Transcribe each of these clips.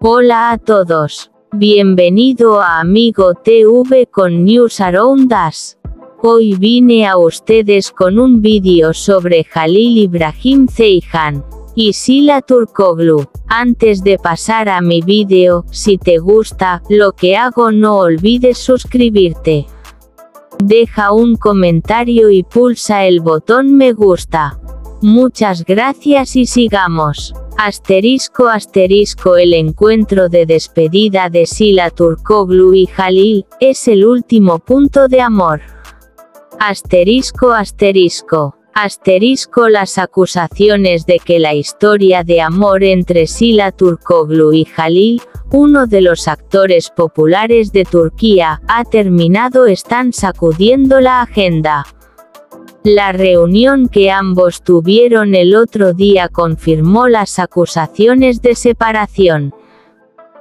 Hola a todos. Bienvenido a Amigo TV con News Around Us. Hoy vine a ustedes con un vídeo sobre Jalil Ibrahim Zeijan y Sila Turkoglu. Antes de pasar a mi vídeo, si te gusta lo que hago no olvides suscribirte. Deja un comentario y pulsa el botón me gusta. Muchas gracias y sigamos. Asterisco asterisco El encuentro de despedida de Sila Turkoglu y Jalil, es el último punto de amor. Asterisco asterisco. Asterisco las acusaciones de que la historia de amor entre Sila Turkoglu y Jalil, uno de los actores populares de Turquía, ha terminado están sacudiendo la agenda. La reunión que ambos tuvieron el otro día confirmó las acusaciones de separación.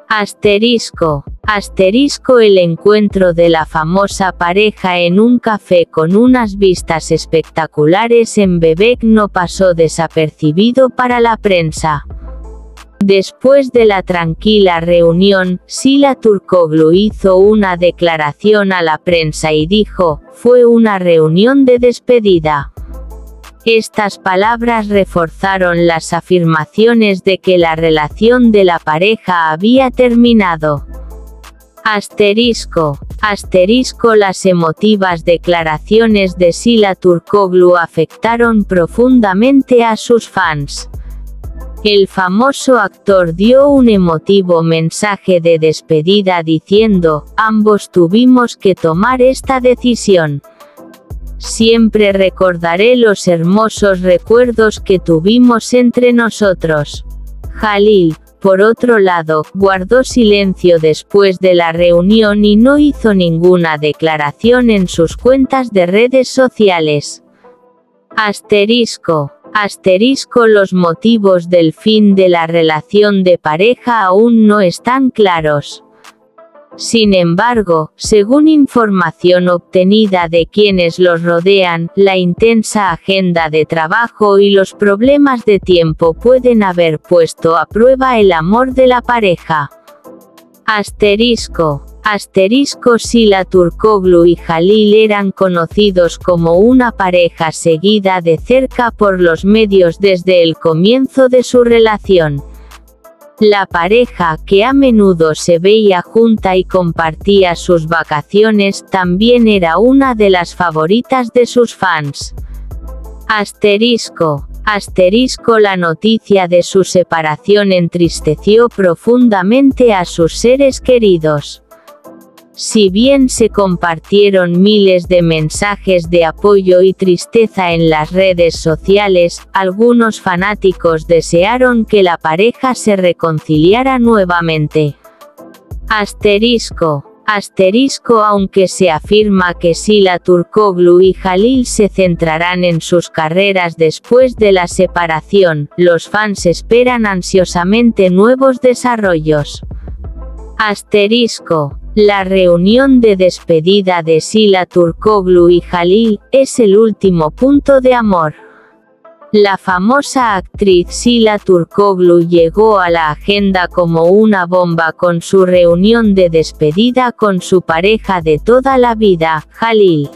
Asterisco. Asterisco el encuentro de la famosa pareja en un café con unas vistas espectaculares en Bebek no pasó desapercibido para la prensa. Después de la tranquila reunión, Sila Turkoglu hizo una declaración a la prensa y dijo, fue una reunión de despedida. Estas palabras reforzaron las afirmaciones de que la relación de la pareja había terminado. Asterisco. Asterisco Las emotivas declaraciones de Sila Turkoglu afectaron profundamente a sus fans. El famoso actor dio un emotivo mensaje de despedida diciendo, ambos tuvimos que tomar esta decisión. Siempre recordaré los hermosos recuerdos que tuvimos entre nosotros. Jalil, por otro lado, guardó silencio después de la reunión y no hizo ninguna declaración en sus cuentas de redes sociales. Asterisco. Asterisco Los motivos del fin de la relación de pareja aún no están claros. Sin embargo, según información obtenida de quienes los rodean, la intensa agenda de trabajo y los problemas de tiempo pueden haber puesto a prueba el amor de la pareja. Asterisco. Asterisco Sila Turkoglu y Jalil eran conocidos como una pareja seguida de cerca por los medios desde el comienzo de su relación. La pareja, que a menudo se veía junta y compartía sus vacaciones, también era una de las favoritas de sus fans. Asterisco. Asterisco La noticia de su separación entristeció profundamente a sus seres queridos. Si bien se compartieron miles de mensajes de apoyo y tristeza en las redes sociales, algunos fanáticos desearon que la pareja se reconciliara nuevamente. Asterisco. Asterisco aunque se afirma que Sila Turkoglu y Jalil se centrarán en sus carreras después de la separación, los fans esperan ansiosamente nuevos desarrollos. Asterisco. La reunión de despedida de Sila Turkoglu y Jalil, es el último punto de amor. La famosa actriz Sila Turkoglu llegó a la agenda como una bomba con su reunión de despedida con su pareja de toda la vida, Jalil.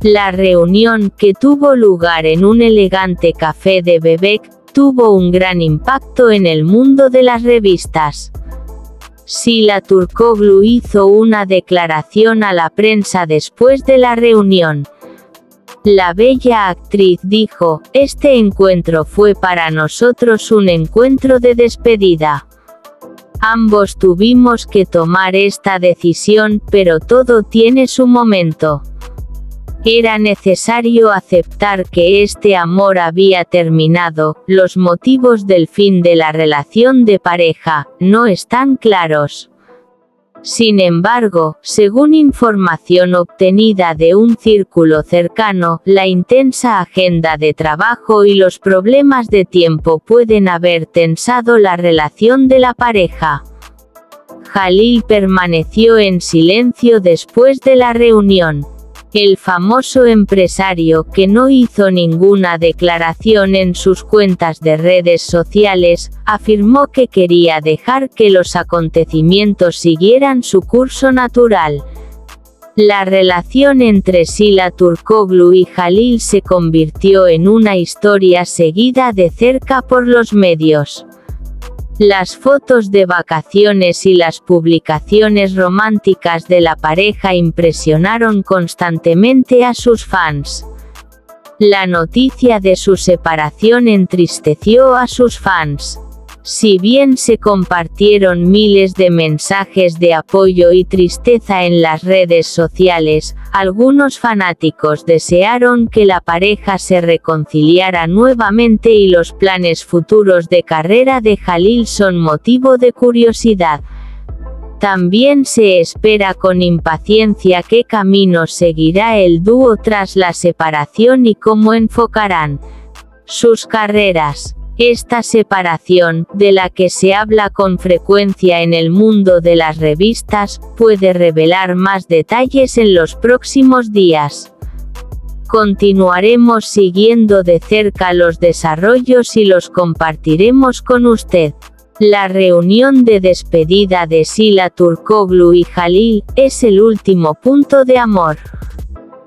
La reunión, que tuvo lugar en un elegante café de Bebek, tuvo un gran impacto en el mundo de las revistas. Sila Turkoglu hizo una declaración a la prensa después de la reunión. La bella actriz dijo, este encuentro fue para nosotros un encuentro de despedida. Ambos tuvimos que tomar esta decisión, pero todo tiene su momento. Era necesario aceptar que este amor había terminado, los motivos del fin de la relación de pareja, no están claros. Sin embargo, según información obtenida de un círculo cercano, la intensa agenda de trabajo y los problemas de tiempo pueden haber tensado la relación de la pareja. Jalil permaneció en silencio después de la reunión. El famoso empresario que no hizo ninguna declaración en sus cuentas de redes sociales, afirmó que quería dejar que los acontecimientos siguieran su curso natural. La relación entre Sila Turkoglu y Jalil se convirtió en una historia seguida de cerca por los medios. Las fotos de vacaciones y las publicaciones románticas de la pareja impresionaron constantemente a sus fans. La noticia de su separación entristeció a sus fans. Si bien se compartieron miles de mensajes de apoyo y tristeza en las redes sociales, algunos fanáticos desearon que la pareja se reconciliara nuevamente y los planes futuros de carrera de Jalil son motivo de curiosidad. También se espera con impaciencia qué camino seguirá el dúo tras la separación y cómo enfocarán sus carreras. Esta separación, de la que se habla con frecuencia en el mundo de las revistas, puede revelar más detalles en los próximos días. Continuaremos siguiendo de cerca los desarrollos y los compartiremos con usted. La reunión de despedida de Sila Turkoglu y Jalil, es el último punto de amor.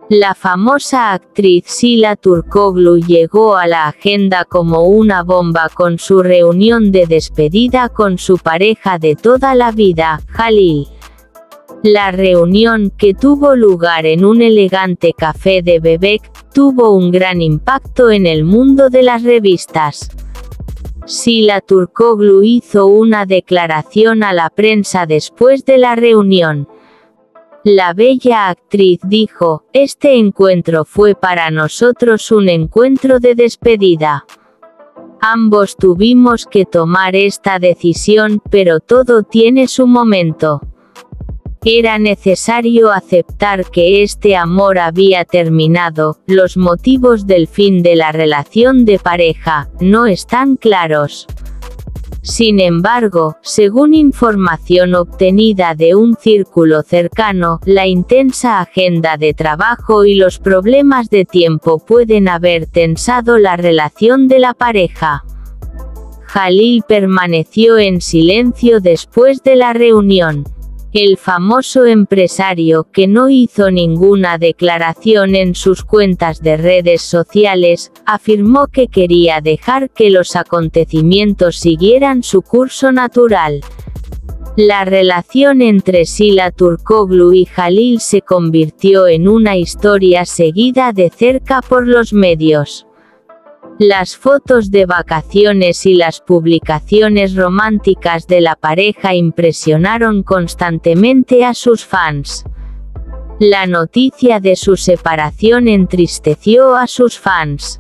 La famosa actriz Sila Turkoglu llegó a la agenda como una bomba con su reunión de despedida con su pareja de toda la vida, Jalil. La reunión, que tuvo lugar en un elegante café de Bebek, tuvo un gran impacto en el mundo de las revistas. Sila Turkoglu hizo una declaración a la prensa después de la reunión la bella actriz dijo, este encuentro fue para nosotros un encuentro de despedida. Ambos tuvimos que tomar esta decisión, pero todo tiene su momento. Era necesario aceptar que este amor había terminado, los motivos del fin de la relación de pareja, no están claros. Sin embargo, según información obtenida de un círculo cercano, la intensa agenda de trabajo y los problemas de tiempo pueden haber tensado la relación de la pareja. Jalil permaneció en silencio después de la reunión. El famoso empresario que no hizo ninguna declaración en sus cuentas de redes sociales, afirmó que quería dejar que los acontecimientos siguieran su curso natural. La relación entre Sila Turkoglu y Jalil se convirtió en una historia seguida de cerca por los medios. Las fotos de vacaciones y las publicaciones románticas de la pareja impresionaron constantemente a sus fans. La noticia de su separación entristeció a sus fans.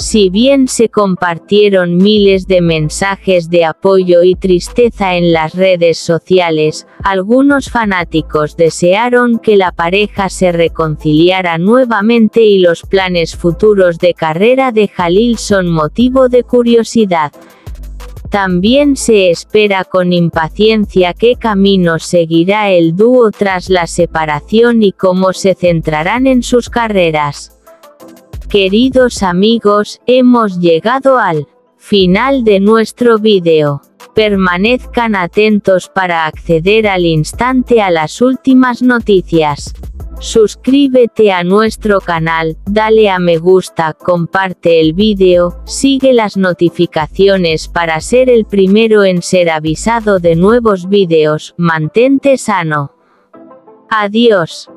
Si bien se compartieron miles de mensajes de apoyo y tristeza en las redes sociales, algunos fanáticos desearon que la pareja se reconciliara nuevamente y los planes futuros de carrera de Jalil son motivo de curiosidad. También se espera con impaciencia qué camino seguirá el dúo tras la separación y cómo se centrarán en sus carreras. Queridos amigos, hemos llegado al final de nuestro vídeo. Permanezcan atentos para acceder al instante a las últimas noticias. Suscríbete a nuestro canal, dale a me gusta, comparte el vídeo, sigue las notificaciones para ser el primero en ser avisado de nuevos vídeos, mantente sano. Adiós.